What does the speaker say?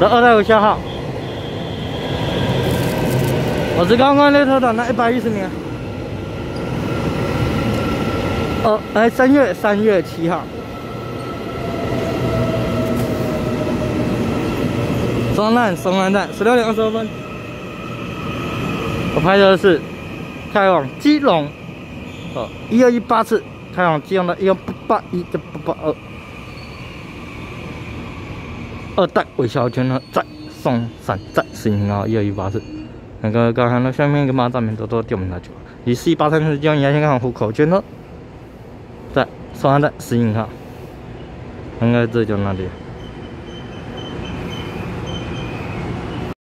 的二代五消号，我是刚刚那头的那一百一十名。哦，哎，三月三月七号，双南双南站十六点二十二分。我拍的是开往基隆，哦，一二一八次开往基隆的幺八八一的八八二。二代韦小圈呢，在松山站十一号一二一八四。那个刚刚那下面一个马站名都都掉没下去了。以四八三四九，你先看户口圈呢，在松山站十一号。应该这就那里。